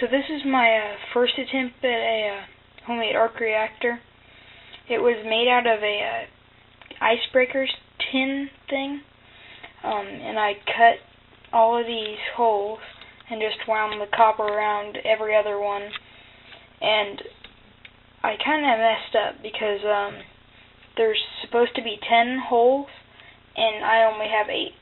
so this is my uh, first attempt at a uh, homemade arc reactor. It was made out of a uh, icebreakers tin thing, um, and I cut all of these holes and just wound the copper around every other one, and I kind of messed up because um, there's supposed to be ten holes, and I only have eight.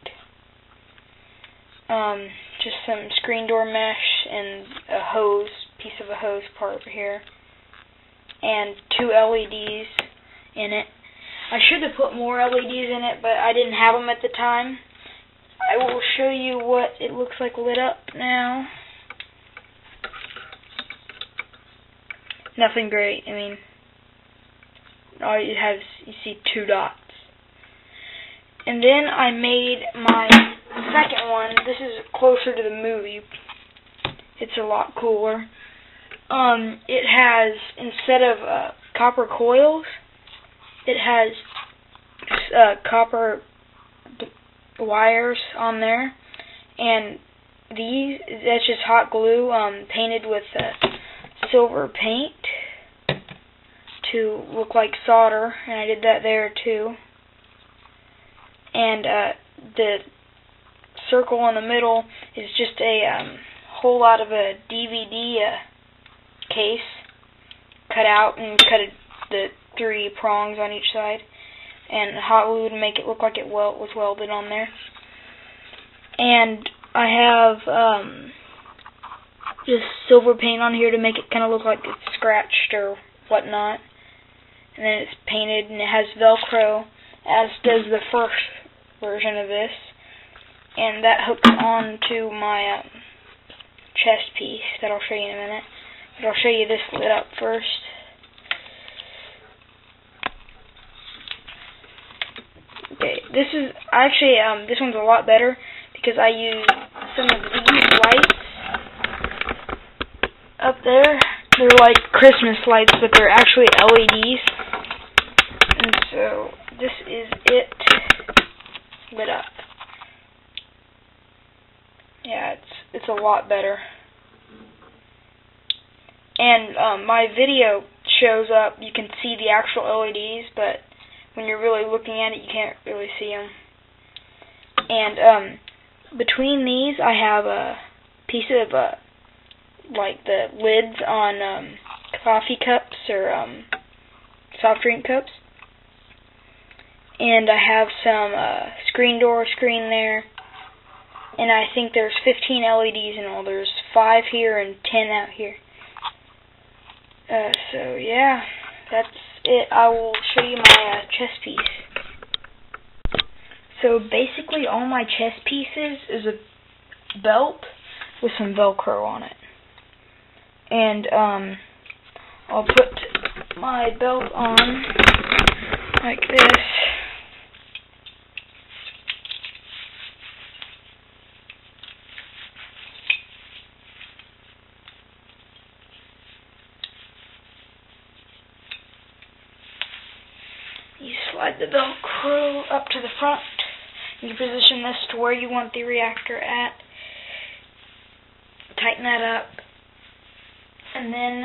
Um, just some screen door mesh and a hose, piece of a hose part over here, and two LEDs in it. I should have put more LEDs in it, but I didn't have them at the time. I will show you what it looks like lit up now. Nothing great. I mean, all you have is you see two dots. And then I made my second one. This is closer to the movie. It's a lot cooler. Um, it has instead of uh, copper coils, it has uh, copper wires on there, and these that's just hot glue um, painted with uh, silver paint to look like solder, and I did that there too. And uh, the circle in the middle is just a um, whole lot of a DVD uh, case cut out and cut a, the three prongs on each side and hot glue to make it look like it wel was welded on there. And I have um, just silver paint on here to make it kind of look like it's scratched or whatnot. And then it's painted and it has Velcro, as does the first version of this. And that hooks on to my um, chest piece that I'll show you in a minute. But I'll show you this lit up first. Okay, this is actually um this one's a lot better because I use some of these lights up there. They're like Christmas lights, but they're actually LEDs. And so this is it lit up. Yeah, it's it's a lot better. And um, my video shows up. You can see the actual LEDs, but when you're really looking at it, you can't really see them. And um, between these, I have a piece of uh, like the lids on um, coffee cups or um, soft drink cups. And I have some uh, screen door screen there. And I think there's 15 LEDs in all. There's 5 here and 10 out here. Uh, so yeah, that's it. I will show you my uh, piece. So basically all my chess pieces is a belt with some Velcro on it. And um, I'll put my belt on like this. You slide the Velcro up to the front. You position this to where you want the reactor at. Tighten that up. And then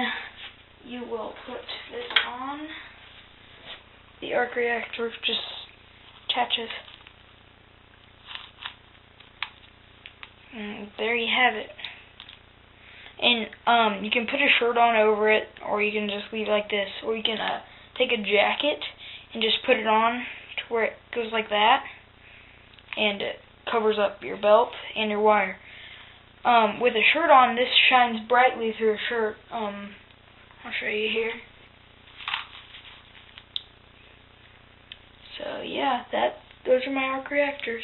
you will put this on. The arc reactor just attaches. And there you have it. And um, you can put a shirt on over it, or you can just leave it like this, or you can uh, take a jacket and just put it on to where it goes like that and it covers up your belt and your wire. Um, with a shirt on, this shines brightly through a shirt. Um, I'll show you here. So yeah, that those are my arc reactors.